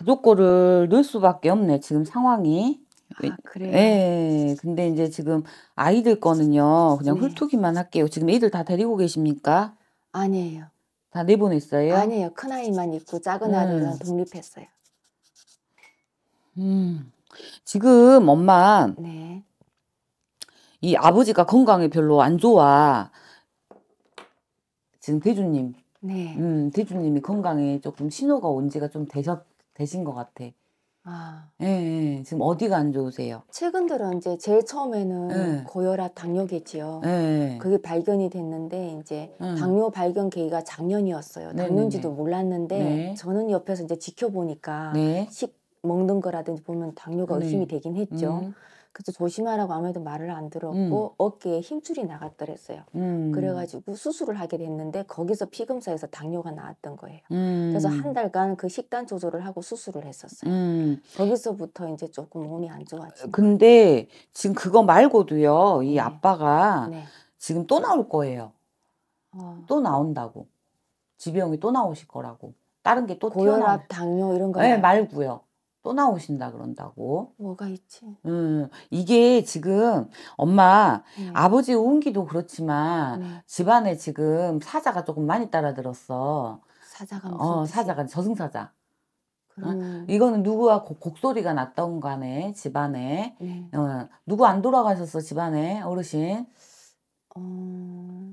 가족 거를 넣을 수밖에 없네, 지금 상황이. 아, 그래요? 예, 근데 이제 지금 아이들 거는요, 그냥 네. 훑기만 할게요. 지금 애들 다 데리고 계십니까? 아니에요. 다 내보냈어요? 아니에요. 큰 아이만 있고 작은 음. 아이랑 독립했어요. 음. 지금 엄마, 네. 이 아버지가 건강이 별로 안 좋아. 지금 대주님, 네. 음, 대주님이 건강에 조금 신호가 온 지가 좀 되셨, 되신 것 같아. 아, 예, 예. 지금 어디가 안 좋으세요? 최근 들어 이제 제일 처음에는 네. 고혈압 당뇨겠지요. 예. 그게 발견이 됐는데 이제 음. 당뇨 발견 계기가 작년이었어요. 네네네. 당뇨인지도 몰랐는데 네. 저는 옆에서 이제 지켜보니까 네. 식 먹는 거라든지 보면 당뇨가 네. 의심이 되긴 했죠. 음, 그래서 조심하라고 아무래도 말을 안 들었고 음. 어깨에 힘줄이 나갔더랬어요. 음. 그래가지고 수술을 하게 됐는데 거기서 피검사에서 당뇨가 나왔던 거예요. 음. 그래서 한 달간 그 식단 조절을 하고 수술을 했었어요. 음. 거기서부터 이제 조금 몸이 안 좋아지고. 근데 지금 그거 말고도요, 이 네. 아빠가 네. 지금 또 나올 거예요. 어, 또 나온다고. 지병이 또 나오실 거라고. 다른 게또 고혈압, 당뇨 이런 거 네, 말고요. 또 나오신다 그런다고. 뭐가 있지? 음, 이게 지금 엄마 네. 아버지 운기도 그렇지만 네. 집안에 지금 사자가 조금 많이 따라들었어. 사자가 무슨 어, 뜻이야? 사자가 저승사자. 그러면 이거는 누구와 곡, 곡소리가 났던 간에 집안에 네. 어, 누구 안 돌아가셨어 집안에 어르신. 어,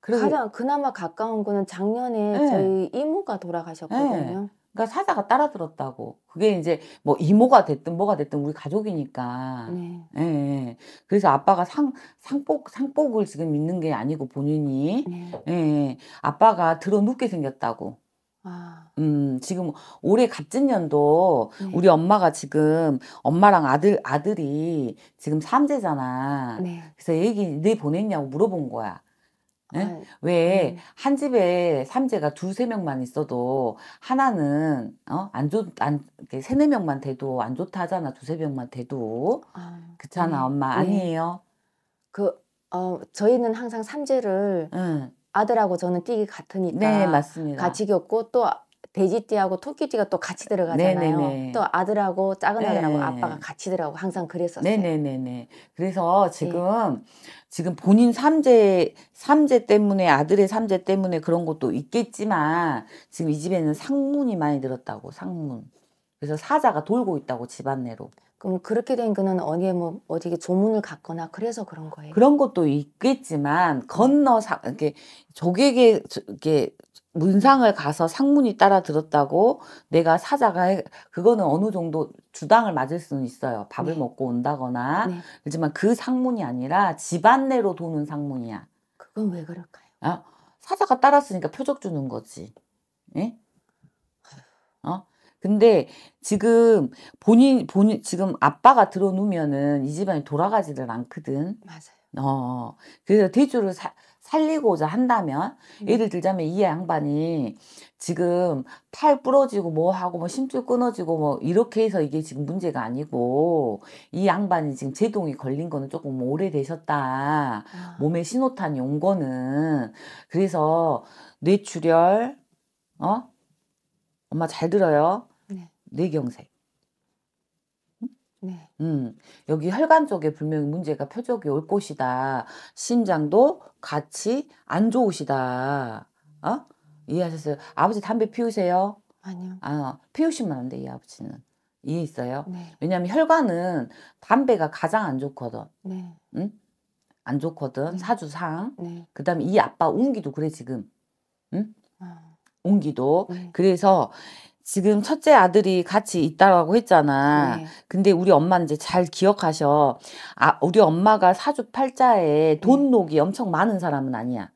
그래서 가장 그나마 가까운 거는 작년에 네. 저희 이모가 돌아가셨거든요. 그러니까 사자가 따라 들었다고. 그게 이제 뭐 이모가 됐든 뭐가 됐든 우리 가족이니까. 네. 예, 예. 그래서 아빠가 상, 상복, 상복을 지금 있는 게 아니고 본인이, 네. 예, 예. 아빠가 들어 눕게 생겼다고. 아, 음, 지금 올해 갑진년도 네. 우리 엄마가 지금 엄마랑 아들, 아들이 지금 삼재잖아. 네. 그래서 얘기 내 보냈냐고 물어본 거야. 예? 아, 왜 음. 한 집에 삼재가 두세 명만 있어도 하나는 어? 안 좋, 안, 세네 명만 돼도 안 좋다 하잖아. 두세 명만 돼도. 아, 그렇잖아, 네. 엄마. 네. 아니에요? 그, 어, 저희는 항상 삼재를 응. 아들하고 저는 띠기 같으니까 네, 맞습니다. 같이 겪고 또 돼지띠하고 토끼띠가 또 같이 들어가잖아요. 네네네. 또 아들하고 작은 아들하고 네. 아빠가 같이 들어가고 항상 그랬었어요. 네네네네. 그래서 지금, 지금 본인 삼재, 삼재 때문에, 아들의 삼재 때문에 그런 것도 있겠지만, 지금 이 집에는 상문이 많이 들었다고, 상문. 그래서 사자가 돌고 있다고, 집안 내로. 그럼 그렇게 된 거는 어디에 뭐 어디에 조문을 갔거나 그래서 그런 거예요. 그런 것도 있겠지만, 건너, 사, 이렇게, 저- 이렇게, 문상을 가서 상문이 따라 들었다고 내가 사자가, 해- 그거는 어느 정도 주당을 맞을 수는 있어요. 밥을 네. 먹고 온다거나. 네. 그렇지만 그 상문이 아니라 집안 내로 도는 상문이야. 그건 왜 그럴까요? 아, 사자가 따랐으니까 표적 주는 거지. 예? 어? 근데 지금 본인, 본인, 지금 아빠가 들어놓으면은 이 집안이 돌아가지를 않거든. 맞아요. 어, 그래서 대주를 사- 살리고자 한다면, 음. 예를 들자면 이 양반이 지금 팔 부러지고 뭐 하고 뭐 심줄 끊어지고 뭐 이렇게 해서 이게 지금 문제가 아니고, 이 양반이 지금 제동이 걸린 거는 조금 오래되셨다. 아, 몸에 신호탄이 온 거는 그래서 뇌출혈 어 엄마 잘 들어요 네. 뇌경색. 네. 음 여기 혈관 쪽에 분명히 문제가 표적이 올 것이다. 심장도 같이 안 좋으시다. 어? 이해하셨어요? 아버지 담배 피우세요? 아니요. 아 피우시면 안 돼 이 아버지는. 이해 있어요? 네. 왜냐하면 혈관은 담배가 가장 안 좋거든. 네. 안 좋거든 네. 사주상. 네. 그 다음에 이 아빠 운기도 그래 지금. 아, 운기도. 네. 그래서 지금 첫째 아들이 같이 있다라고 했잖아. 네. 근데 우리 엄마는 이제 잘 기억하셔. 아, 우리 엄마가 사주 팔자에 돈록이 엄청 많은 사람은 아니야.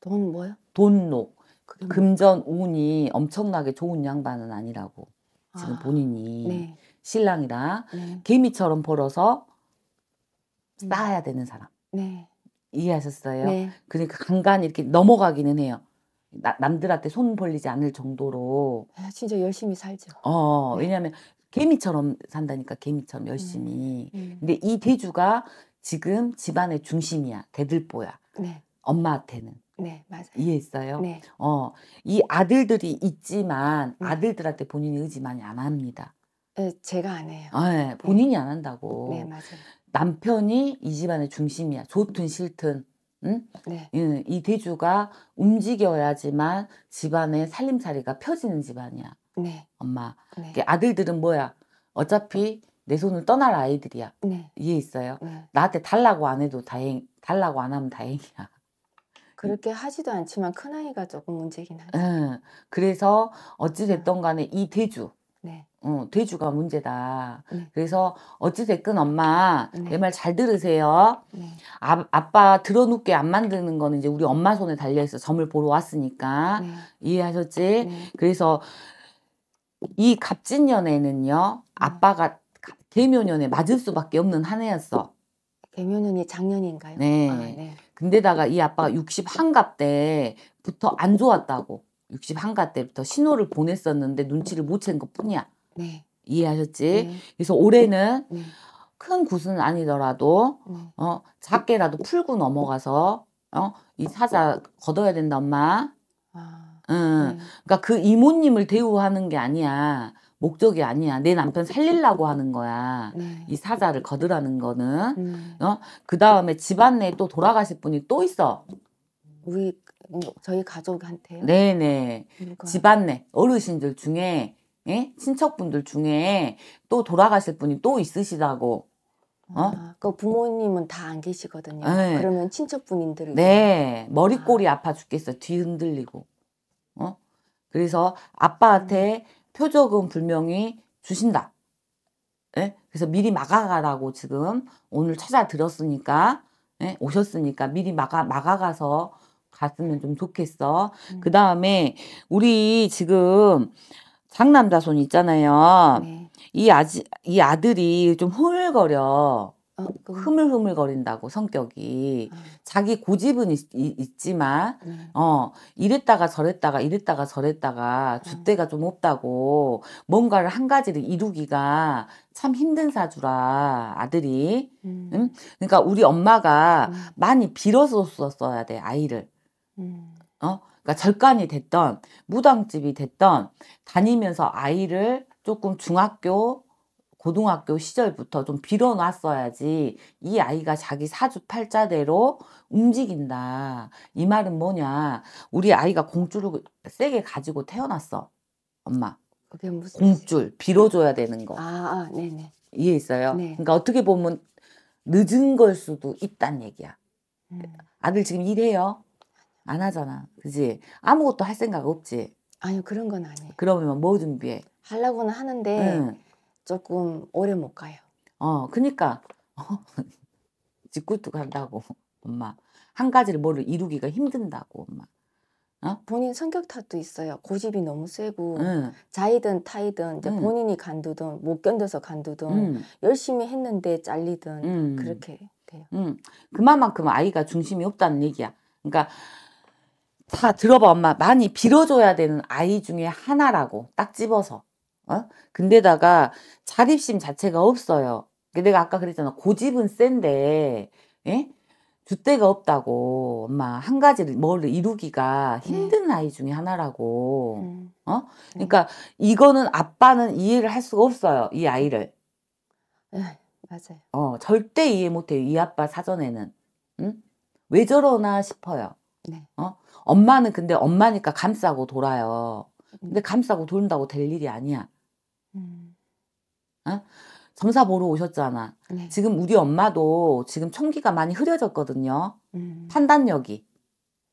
돈 뭐요? 돈록. 뭐- 금전 운이 엄청나게 좋은 양반은 아니라고. 지금 아, 본인이 네. 신랑이랑 네. 개미처럼 벌어서 음. 쌓아야 되는 사람. 네. 이해하셨어요? 네. 그러니까 간간히 이렇게 넘어가기는 해요. 나- 남들한테 손 벌리지 않을 정도로. 아, 진짜 열심히 살죠. 어, 네. 왜냐하면 개미처럼 산다니까 개미처럼 열심히. 음. 근데 이 대주가 지금 집안의 중심이야. 대들보야. 네. 엄마한테는. 네, 맞아요. 이해했어요? 네. 어, 이 아들들이 있지만 네. 아들들한테 본인이 의지 많이 안 합니다. 예, 제가 안 해요. 예, 본인이 안 한다고. 네, 맞아요. 남편이 이 집안의 중심이야. 좋든 싫든. 응? 네. 예, 이 대주가 움직여야지만 집안의 살림살이가 펴지는 집안이야. 네. 엄마. 네. 아들들은 뭐야? 어차피 내 손을 떠날 아이들이야. 네. 이해했어요? 네. 나한테 달라고 안 해도 다행, 달라고 안 하면 다행이야. 그렇게 하지도 않지만 큰아이가 조금 문제긴 하죠. 응. 그래서 어찌됐든 간에 이 대주, 네. 어, 대주가 문제다. 네. 그래서 어찌됐든 엄마, 네. 내말 잘 들으세요. 네. 아, 아빠 들어눕게 안 만드는 거는 이제 우리 엄마 손에 달려있어. 점을 보러 왔으니까. 네. 이해하셨지? 네. 그래서 이 갑진년에는요, 아빠가 개묘년에 맞을 수밖에 없는 한 해였어. 개묘년이 작년인가요? 네. 아, 네. 근데다가 이 아빠가 60한갑 때부터 안 좋았다고. 60한갑 때부터 신호를 보냈었는데 눈치를 못 챈 것 뿐이야. 네. 이해하셨지? 네. 그래서 올해는 네. 큰 굿은 아니더라도, 네. 어, 작게라도 풀고 넘어가서, 어, 이 사자 걷어야 된다, 엄마. 아. 응. 네. 그러니까 그 이모님을 대우하는 게 아니야. 목적이 아니야. 내 남편 살리려고 하는 거야. 네. 이 사자를 거두라는 거는. 음. 그 다음에 집안 내에 또 돌아가실 분이 또 있어. 우리 뭐, 저희 가족한테요. 네네. 집안 내 어르신들 중에, 예? 친척분들 중에 또 돌아가실 분이 또 있으시다고. 어? 아, 그 부모님은 다 안 계시거든요. 네. 그러면 친척분들이 네. 머리꼬리 아 파 죽겠어. 뒤 흔들리고. 어? 그래서 아빠한테 표적은 분명히 주신다. 예? 그래서 미리 막아가라고 지금 오늘 찾아들었으니까, 예? 오셨으니까 미리 막아, 막아가서 갔으면 좀 좋겠어. 음. 그 다음에 우리 지금 장남자손 있잖아요. 네. 이 아지, 이 아들이 좀 흐물거려. 어, 그, 흐물흐물거린다고 성격이. 아, 자기 고집은 있, 지만 네. 어, 이랬다가 저랬다가 이랬다가 저랬다가 줏대가 좀 없다고 뭔가를 한 가지를 이루기가 참 힘든 사주라 아들이. 음. 응? 그러니까 우리 엄마가 음. 많이 빌어줬었어야 돼 아이를. 음. 어? 그러니까 절간이 됐던 무당집이 됐던 다니면서 아이를 조금 중학교 고등학교 시절부터 좀 빌어놨어야지 이 아이가 자기 사주 팔자대로 움직인다. 이 말은 뭐냐? 우리 아이가 공줄을 세게 가지고 태어났어. 엄마. 그게 무슨 공줄 빌어줘야 되는 거. 아, 아, 네네. 이해했어요? 네. 그러니까 어떻게 보면 늦은 걸 수도 있단 얘기야. 음. 아들 지금 일해요? 안 하잖아. 그지? 아무것도 할 생각 없지? 아니요, 그런 건 아니에요. 그러면 뭐 준비해? 하려고는 하는데 응. 조금 오래 못 가요. 어, 그니까, 어, 짓궂도 간다고, 엄마. 한 가지를 뭐를 이루기가 힘든다고, 엄마. 본인 성격 탓도 있어요. 고집이 너무 세고 응, 자이든 타이든 이제 음. 본인이 간두든 못 견뎌서 간두든 응, 열심히 했는데 잘리든 응. 그렇게 돼요. 응. 그만큼 아이가 중심이 없다는 얘기야. 그러니까, 다 들어봐, 엄마. 많이 빌어줘야 되는 아이 중에 하나라고, 딱 집어서. 어? 근데다가 자립심 자체가 없어요. 내가 아까 그랬잖아. 고집은 센데, 예? 줏대가 없다고, 엄마. 한 가지를, 뭘 이루기가 힘든 아이 중에 하나라고. 음. 어? 그러니까 이거는 아빠는 이해를 할 수가 없어요. 이 아이를. 네, 맞아요. 어, 절대 이해 못해요. 이 아빠 사전에는. 응? 왜 저러나 싶어요. 네. 엄마는 근데 엄마니까 감싸고 돌아요. 음. 근데 감싸고 돈다고 될 일이 아니야. 음. 점사 보러 오셨잖아. 네. 지금 우리 엄마도 지금 총기가 많이 흐려졌거든요. 음. 판단력이.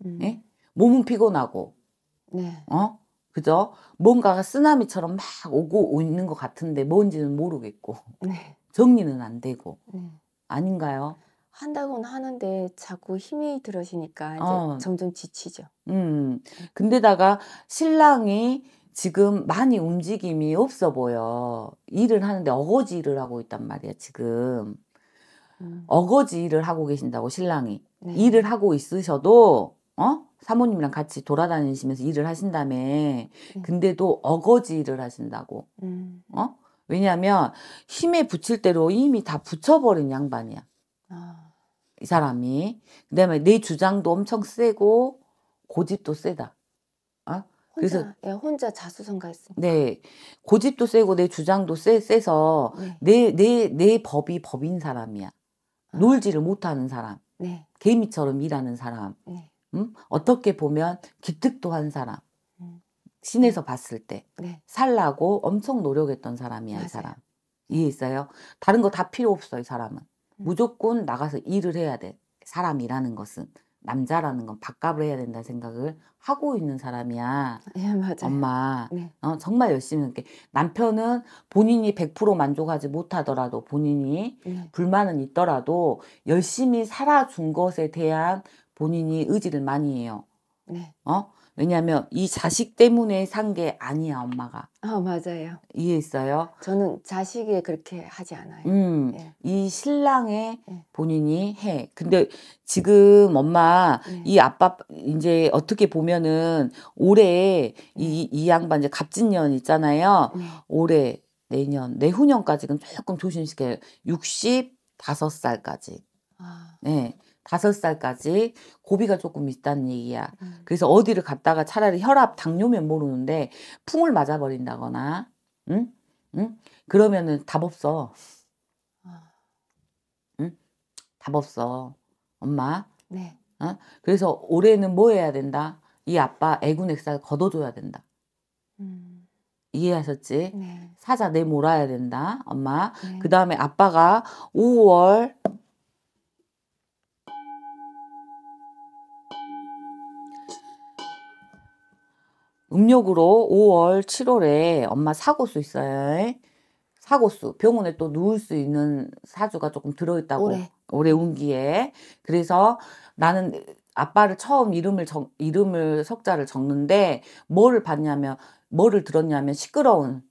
음. 예? 몸은 피곤하고, 네. 어? 그죠? 뭔가가 쓰나미처럼 막 오고 있는 것 같은데 뭔지는 모르겠고, 네. 정리는 안 되고, 네. 아닌가요? 한다고는 하는데 자꾸 힘이 들어지니까 이제 어. 점점 지치죠. 음, 근데다가 신랑이 지금 많이 움직임이 없어 보여. 일을 하는데 어거지 일을 하고 있단 말이야, 지금. 음. 어거지 일을 하고 계신다고, 신랑이. 네. 일을 하고 있으셔도, 어? 사모님이랑 같이 돌아다니시면서 일을 하신다며. 근데도 어거지 일을 하신다고. 음. 어? 왜냐면 힘에 붙일 대로 이미 다 붙여버린 양반이야. 아. 이 사람이. 그 다음에 내 주장도 엄청 세고, 고집도 세다. 어? 그래서- 예, 혼자 자수성가했습니다. 네. 고집도 세고 내 주장도 세, 세서 네. 내, 내, 내 법이 법인 사람이야. 아. 놀지를 못하는 사람. 네. 개미처럼 일하는 사람. 네. 음? 어떻게 보면 기특도 한 사람. 음. 신에서 봤을 때. 네. 살라고 엄청 노력했던 사람이야, 이 맞아요. 사람. 이해했어요? 다른 거 다 필요 없어, 이 사람은. 음. 무조건 나가서 일을 해야 돼. 사람이라는 것은. 남자라는 건 밥값을 해야 된다는 생각을 하고 있는 사람이야. 예, 맞아요. 엄마. 네. 어, 정말 열심히 할게. 남편은 본인이 100% 만족하지 못하더라도 본인이 네. 불만은 있더라도 열심히 살아준 것에 대한 본인이 의지를 많이 해요. 네. 어? 왜냐하면 이 자식 때문에 산 게 아니야, 엄마가. 아, 맞아요. 이해했어요? 저는 자식이 그렇게 하지 않아요. 음, 예. 이 신랑의 네. 본인이 해. 근데 지금 엄마 네. 이 아빠 이제 어떻게 보면은 올해 이, 이 양반 이제 갑진년 있잖아요. 네. 올해 내년 내후년까지는 조금 조심시켜요. 65살까지. 아, 네. 다섯 살까지 고비가 조금 있다는 얘기야. 음. 그래서 어디를 갔다가 차라리 혈압, 당뇨면 모르는데 풍을 맞아버린다거나, 응? 응? 그러면은 답 없어. 아, 답 없어. 엄마. 네. 그래서 올해는 뭐 해야 된다? 이 아빠 애군액살 걷어줘야 된다. 음, 이해하셨지? 네. 사자 내 몰아야 된다, 엄마. 네. 그 다음에 아빠가 5월 음력으로 5월, 7월에 엄마 사고수 있어요. 사고수. 병원에 또 누울 수 있는 사주가 조금 들어있다고 올해. 올해 운기에. 그래서 나는 아빠를 처음 이름을 적, 이름을 석자를 적는데 뭐를 봤냐면 뭐를 들었냐면 시끄러운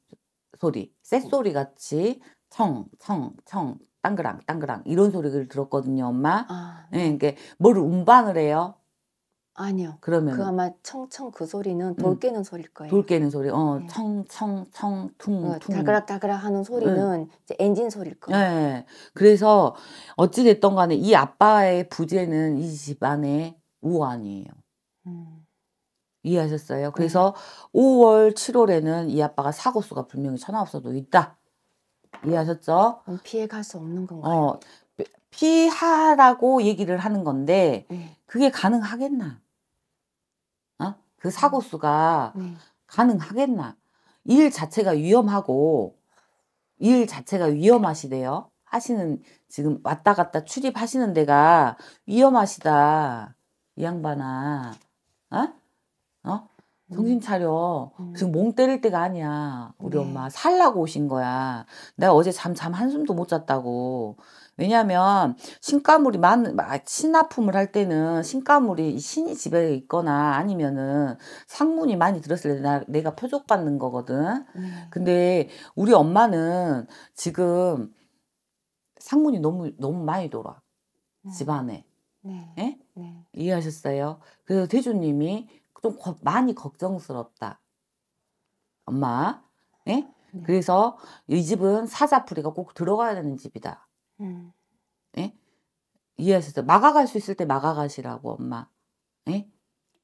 소리. 쇳소리 같이 청 청 청 땅그랑 땅그랑 이런 소리를 들었거든요 엄마. 아, 예, 그러니까 뭐를 운반을 해요 아니요. 그러면 그 아마 청청 그 소리는 돌 깨는 소리일 거예요. 돌 깨는 소리 어 네. 청 청청 어, 퉁퉁 다그락 다그락 하는 소리는 이제 엔진 소리일 거예요. 네. 그래서 어찌 됐던 간에 이 아빠의 부재는 이 집안의 우환이에요. 음, 이해하셨어요? 그래서 5월, 7월에는 이 아빠가 사고 수가 분명히 천하없어도 있다. 이해하셨죠? 피해 갈 수 없는 건가요? 어, 피하라고 얘기를 하는 건데, 네. 그게 가능하겠나? 어? 그 사고 수가 네. 가능하겠나? 일 자체가 위험하고, 일 자체가 위험하시대요. 하시는, 지금 왔다 갔다 출입하시는 데가 위험하시다. 이 양반아. 어? 어? 정신 차려. 음. 지금 몽 때릴 때가 아니야. 우리 네. 엄마. 살라고 오신 거야. 내가 어제 잠, 잠 한숨도 못 잤다고. 왜냐면, 신가물이 많은, 막 신아품을 할 때는 신가물이 신이 집에 있거나 아니면은 상문이 많이 들었을 때 나, 내가 표적받는 거거든. 네. 근데 우리 엄마는 지금 상문이 너무, 너무 많이 돌아. 음. 집안에. 네. 예? 네. 이해하셨어요? 그래서 대주님이 좀 거- 많이 걱정스럽다. 엄마. 예? 네. 그래서 이 집은 사자풀이가 꼭 들어가야 되는 집이다. 음, 이해하셨어요? 막아갈 수 있을 때 막아가시라고, 엄마. 예?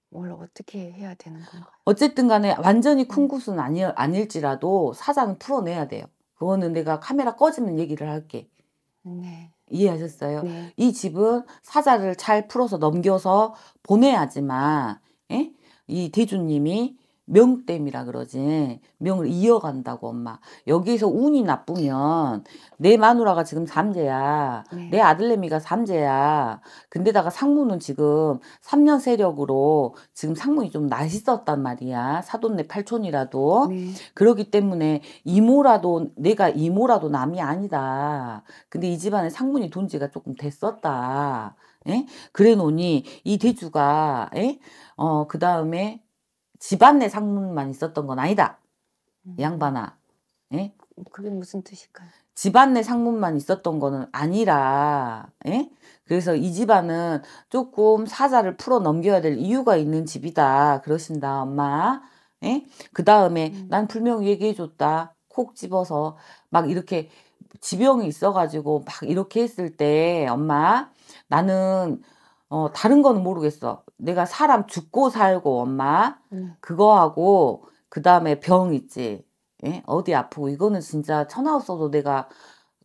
뭘 어떻게 해야 되는 건가요? 어쨌든 간에 완전히 큰 음. 굿은 아니, 아닐지라도 사자는 풀어내야 돼요. 그거는 내가 카메라 꺼지면 얘기를 할게. 네. 이해하셨어요? 네. 이 집은 사자를 잘 풀어서 넘겨서 보내야지만, 예? 이 대주님이 명땜이라 그러지. 명을 이어간다고, 엄마. 여기에서 운이 나쁘면 내 마누라가 지금 삼재야. 네. 내 아들내미가 삼재야. 근데다가 상무는 지금 3년 세력으로 지금 상무이 좀 맛있었단 말이야. 사돈네 팔촌이라도. 네. 그러기 때문에 이모라도 내가 이모라도 남이 아니다. 근데 이 집안에 상문이 돈 지가 조금 됐었다. 예? 그래 놓니 이 대주가 예? 어 그 다음에 집안 내 상문만 있었던 건 아니다. 음. 이 양반아. 예? 그게 무슨 뜻일까요? 집안 내 상문만 있었던 거는 아니라, 예? 그래서 이 집안은 조금 사자를 풀어 넘겨야 될 이유가 있는 집이다. 그러신다, 엄마. 예? 그 다음에 음. 난 분명히 얘기해줬다. 콕 집어서 막 이렇게 지병이 있어가지고 막 이렇게 했을 때, 엄마, 나는 어, 다른 거는 모르겠어. 내가 사람 죽고 살고, 엄마. 네. 그거하고, 그 다음에 병 있지. 예? 어디 아프고, 이거는 진짜 천하 없어도 내가,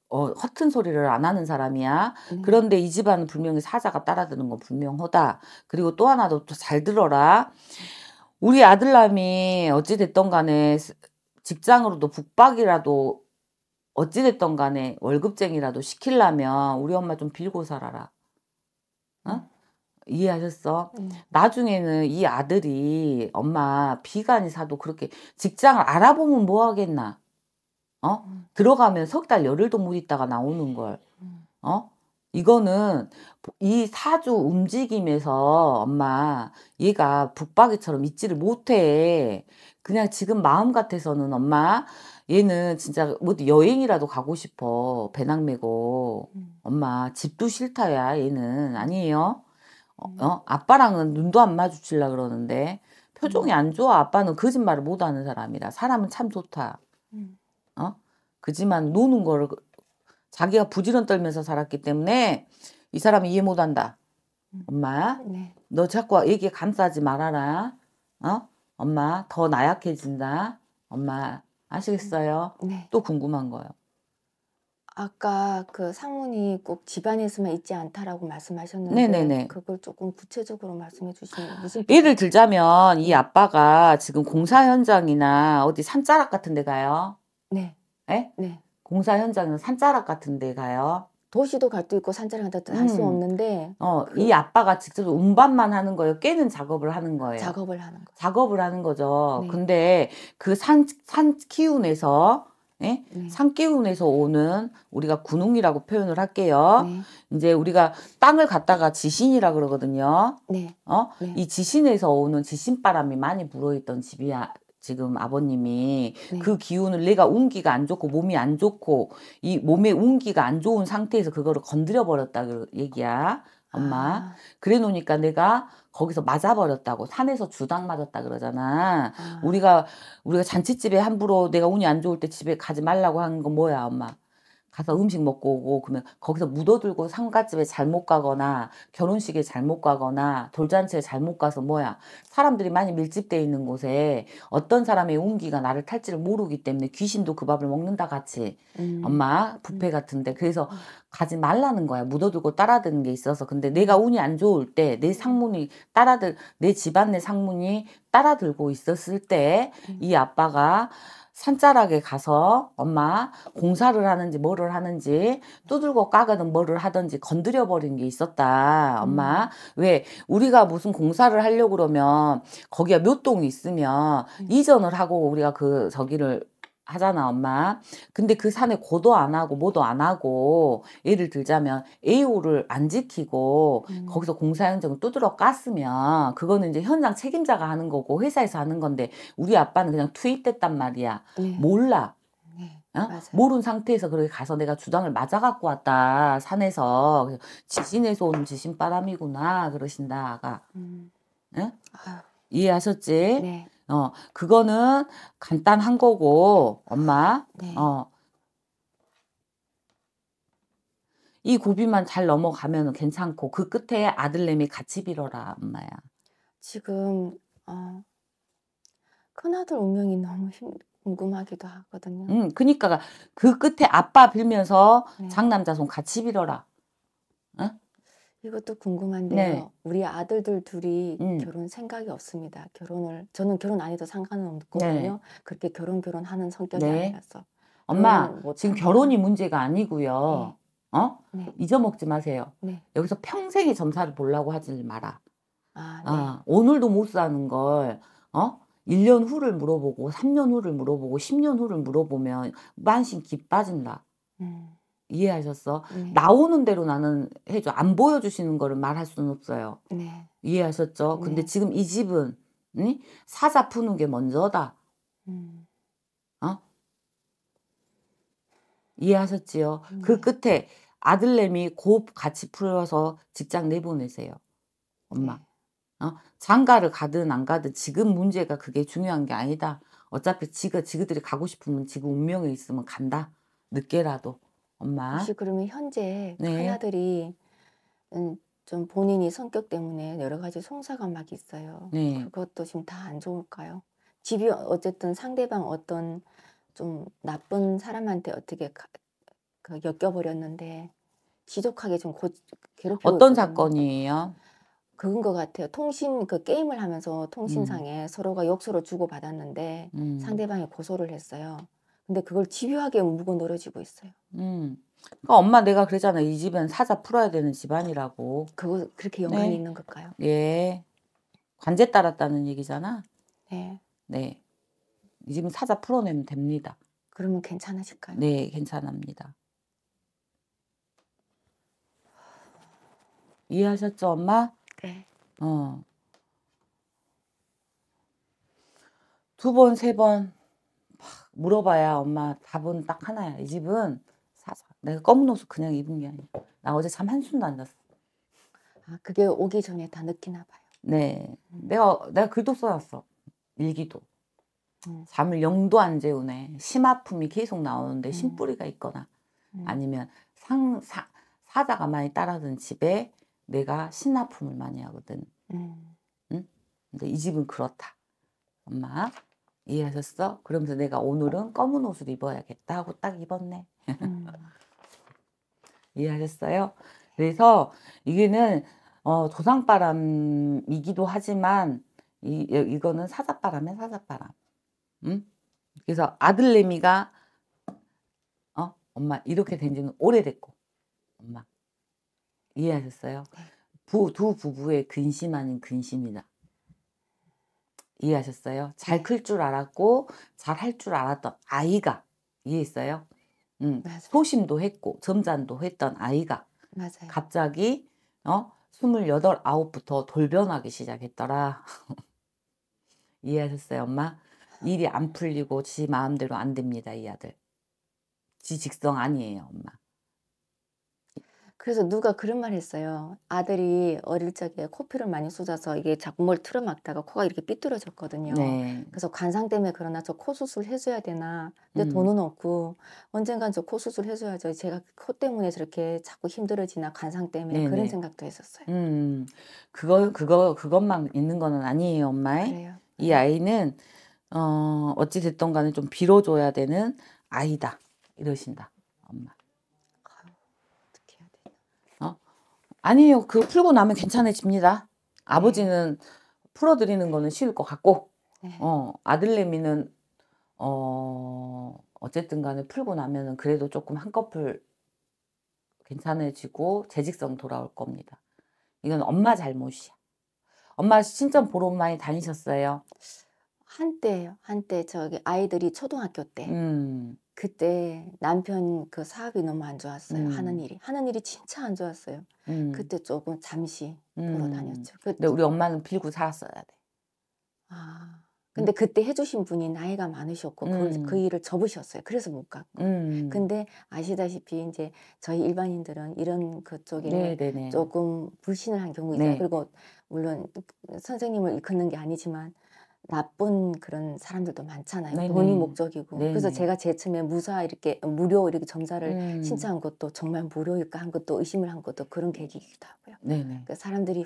어, 허튼 소리를 안 하는 사람이야. 네. 그런데 이 집안은 분명히 사자가 따라드는 건 분명하다. 그리고 또 하나도 또잘 들어라. 우리 아들남이 어찌됐던 간에 스- 직장으로도 북박이라도 어찌됐던 간에 월급쟁이라도 시키려면 우리 엄마 좀 빌고 살아라. 어? 이해하셨어? 네. 나중에는 이 아들이 엄마 비간이 사도 그렇게 직장을 알아보면 뭐 하겠나? 어? 음. 들어가면 석 달 열흘도 못 있다가 나오는 걸. 음. 어? 이거는 이 사주 움직임에서 엄마 얘가 북박이처럼 있지를 못해. 그냥 지금 마음 같아서는 엄마 얘는 진짜 어디 여행이라도 가고 싶어. 배낭 메고. 음. 엄마 집도 싫다야 얘는 아니에요. 어, 음. 어? 아빠랑은 눈도 안 마주치려 그러는데 표정이 안 좋아. 아빠는 거짓말을 못 하는 사람이라 사람은 참 좋다. 음. 어? 그지만 노는 거를 그- 자기가 부지런 떨면서 살았기 때문에 이 사람이 이해 못 한다. 음. 엄마, 네. 너 자꾸 얘기에 감싸지 말아라. 어? 엄마, 더 나약해진다. 엄마, 아시겠어요? 네. 또 궁금한 거요. 아까 그 상문이 꼭 집안에서만 있지 않다라고 말씀하셨는데 네네네. 그걸 조금 구체적으로 말씀해 주시면 무슨 예를 들자면 이 아빠가 지금 공사 현장이나 어디 산자락 같은 데 가요. 네. 예? 네. 공사 현장이나 산자락 같은 데 가요. 도시도 갈 수 있고 갈수 할수 음. 없는데 어, 이 아빠가 직접 운반만 하는 거예요. 깨는 작업을 하는 거예요. 작업을 하는 거. 작업을 하는 거죠. 네. 근데 그 산, 산 기운에서, 예? 네. 산 기운에서 오는 우리가 군웅이라고 표현을 할게요. 네. 이제 우리가 땅을 갖다가 지신이라 그러거든요. 네. 어? 네. 이 지신에서 오는 지신바람이 많이 불어있던 집이야. 지금 아버님이 네. 그 기운을 내가 운기가 안 좋고 몸이 안 좋고 이 몸의 운기가 안 좋은 상태에서 그거를 건드려 버렸다 그 얘기야. 엄마. 아, 그래 놓으니까 내가 거기서 맞아버렸다고 산에서 주당 맞았다 그러잖아. 아. 우리가 우리가 잔치집에 함부로 내가 운이 안 좋을 때 집에 가지 말라고 하는 건 뭐야, 엄마? 가서 음식 먹고 오고 그러면 거기서 묻어들고 상가집에 잘못 가거나 결혼식에 잘못 가거나 돌잔치에 잘못 가서 뭐야? 사람들이 많이 밀집돼 있는 곳에 어떤 사람의 운기가 나를 탈지를 모르기 때문에 귀신도 그 밥을 먹는다 같이. 음. 엄마 부페 같은데. 그래서 가지 말라는 거야. 묻어두고 따라드는 게 있어서. 근데 내가 운이 안 좋을 때 내 상문이 따라들 내 집안 내 상문이 따라들고 있었을 때 이 아빠가 산자락에 가서 엄마 공사를 하는지 뭐를 하는지 두들고 까거든 뭐를 하든지 건드려 버린 게 있었다. 엄마. 왜? 우리가 무슨 공사를 하려고 그러면 거기가 몇 동이 있으면 음. 이전을 하고 우리가 그 저기를 하잖아 엄마 근데 그 산에 고도 안 하고 뭐도 안 하고 예를 들자면 AO를 안 지키고 음. 거기서 공사 현장을 두드러 깠으면 그거는 이제 현장 책임자가 하는 거고 회사에서 하는 건데 우리 아빠는 그냥 투입됐단 말이야 네. 몰라 네. 어? 모르는 상태에서 그렇게 가서 내가 주당을 맞아 갖고 왔다 산에서 그래서 지신에서 오는 지신바람이구나 그러신다 아가 음. 응? 아유, 이해하셨지? 네. 어 그거는 간단한 거고 엄마 네. 어. 이 고비만 잘 넘어가면 괜찮고 그 끝에 아들내미 같이 빌어라 엄마야. 지금 어, 큰아들 운명이 너무 힘, 궁금하기도 하거든요. 음, 그니까 그 끝에 아빠 빌면서 네. 장남자 손 같이 빌어라. 이것도 궁금한데요. 네. 우리 아들들 둘이 음. 결혼 생각이 없습니다. 결혼을 저는 결혼 안 해도 상관은 없거든요. 그렇게 결혼 결혼하는 성격이 네. 아니라서. 엄마 지금. 결혼이 문제가 아니고요. 어? 네. 잊어먹지 마세요. 네. 여기서 평생의 점사를 보려고 하지 마라. 아, 네. 아, 오늘도 못 사는 걸, 어? 1년 후를 물어보고, 3년 후를 물어보고, 10년 후를 물어보면, 만신 기 빠진다. 음, 이해하셨어? 네. 나오는 대로 나는 해줘. 안 보여주시는 거를 말할 수는 없어요. 네. 이해하셨죠? 근데 네. 지금 이 집은, 응? 사자 푸는 게 먼저다. 음, 이해하셨지요? 네. 그 끝에 아들내미 곱 같이 풀어서 직장 내보내세요. 엄마. 네. 어? 장가를 가든 안 가든 지금 문제가 그게 중요한 게 아니다. 어차피 지가 지그들이 가고 싶으면 지금 운명에 있으면 간다. 늦게라도. 엄마. 혹시 그러면 현재 네. 큰아들이 음, 좀 본인이 성격 때문에 여러 가지 송사가 막 있어요. 네. 그것도 지금 다 안 좋을까요? 집이 어쨌든 상대방 어떤 좀 나쁜 사람한테 어떻게 가, 그 엮여버렸는데 지독하게 좀 고, 괴롭히고 어떤 있거든요. 사건이에요? 그건 것 같아요. 통신 그 게임을 하면서 통신상에 서로가 욕설을 주고 받았는데 음. 상대방이 고소를 했어요. 근데 그걸 집요하게 늘어지고 있어요. 음. 그러니까 엄마 내가 그러잖아. 이 집은 사자 풀어야 되는 집안이라고. 그거 그렇게 연관이 네. 있는 걸까요? 예. 관제 따랐다는 얘기잖아. 네. 네. 이 집은 사자 풀어내면 됩니다. 그러면 괜찮아질까요? 네, 괜찮합니다. 이해하셨죠, 엄마? 네. 어. 두 번, 세번막 물어봐야 엄마 답은 딱 하나야. 이 집은 사자. 내가 검은 옷을 그냥 입은 게 아니야. 나 어제 잠 한숨도 안 잤어. 아, 그게 오기 전에 다 느끼나 봐요. 네. 내가, 내가 글도 써놨어. 일기도. 음. 잠을 영도 안 재우네. 심아픔이 계속 나오는데 음. 심뿌리가 있거나 음. 아니면 상, 사, 사자가 많이 따라든 집에 내가 신아픔을 많이 하거든. 음. 근데 이 집은 그렇다. 엄마 이해하셨어? 그러면서 내가 오늘은 검은 옷을 입어야겠다 하고 딱 입었네. 음. 이해하셨어요? 그래서 이게는 어, 조상바람이기도 하지만 이, 이거는 사자바람이야 사자바람. 응? 그래서 아들내미가 어? 엄마 이렇게 된 지는 오래됐고 엄마 이해하셨어요? 네. 부, 두 부부의 근심 아닌 근심이다. 이해하셨어요? 잘 네. 클줄 알았고 잘 할 줄 알았던 아이가 이해했어요? 응. 맞아요. 소심도 했고 점잖도 했던 아이가 맞아요. 갑자기 어 스물여덟 아홉부터 돌변하기 시작했더라. 이해하셨어요, 엄마? 일이 안 풀리고 지 마음대로 안 됩니다, 이 아들. 지 직성 아니에요, 엄마. 그래서 누가 그런 말 했어요. 아들이 어릴 적에 코피를 많이 쏟아서 이게 자꾸 뭘 틀어막다가 코가 이렇게 삐뚤어졌거든요. 네. 그래서 관상 때문에 그러나 저 코 수술 해줘야 되나. 근데 음. 돈은 없고 언젠간 저 코 수술 해줘야죠. 제가 코 때문에 저렇게 자꾸 힘들어지나 관상 때문에 네네. 그런 생각도 했었어요. 음, 그거 그거 그것만 있는 거는 아니에요, 엄마의. 그래요. 이 아이는 어 어찌 됐던 간에 좀 빌어줘야 되는 아이다. 이러신다, 엄마. 아유, 어떻게 해야 되나. 아니에요. 그 풀고 나면 괜찮아집니다. 아버지는 풀어드리는 거는 쉬울 것 같고, 네. 어, 아들내미는, 어, 어쨌든 간에 풀고 나면은 그래도 조금 한꺼풀 괜찮아지고 재직성 돌아올 겁니다. 이건 엄마 잘못이야. 엄마 신점 보러 많이 다니셨어요. 한때요. 한때 저기 아이들이 초등학교 때 음, 그때 남편 그 사업이 너무 안 좋았어요. 음. 하는 일이 하는 일이 진짜 안 좋았어요. 음, 그때 조금 잠시 보러 음. 다녔죠. 근데 그때 우리 엄마는 빌고 살았어야 돼. 아 근데 그때 해주신 분이 나이가 많으셨고 음. 그 일을 접으셨어요. 그래서 못 갔고. 음, 근데 아시다시피 이제 저희 일반인들은 이런 그쪽에 네네네. 조금 불신을 한 경우가 네. 있어요. 그리고 물론 선생님을 일컫는 게 아니지만 나쁜 그런 사람들도 많잖아요. 네네. 돈이 목적이고. 그래서 네네. 제가 제일 처음에 무사 이렇게 무료 이렇게 점사를 음, 신청한 것도 정말 무료일까 한 것도 의심을 한 것도 그런 계기이기도 하고요. 네네. 그 사람들이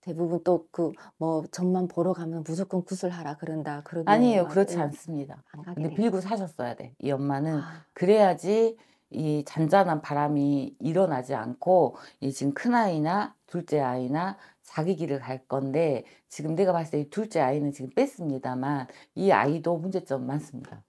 대부분 또 그 뭐 점만 보러 가면 무조건 구슬하라 그런다. 그러면 아니에요. 막 그렇지 음, 않습니다. 근데. 빌고 사셨어야 돼. 이 엄마는 아, 그래야지 이 잔잔한 바람이 일어나지 않고 이 지금 큰 아이나 둘째 아이나 자기 길을 갈 건데 지금 내가 봤을 때 이 둘째 아이는 지금 뺐습니다만 이 아이도 문제점 많습니다.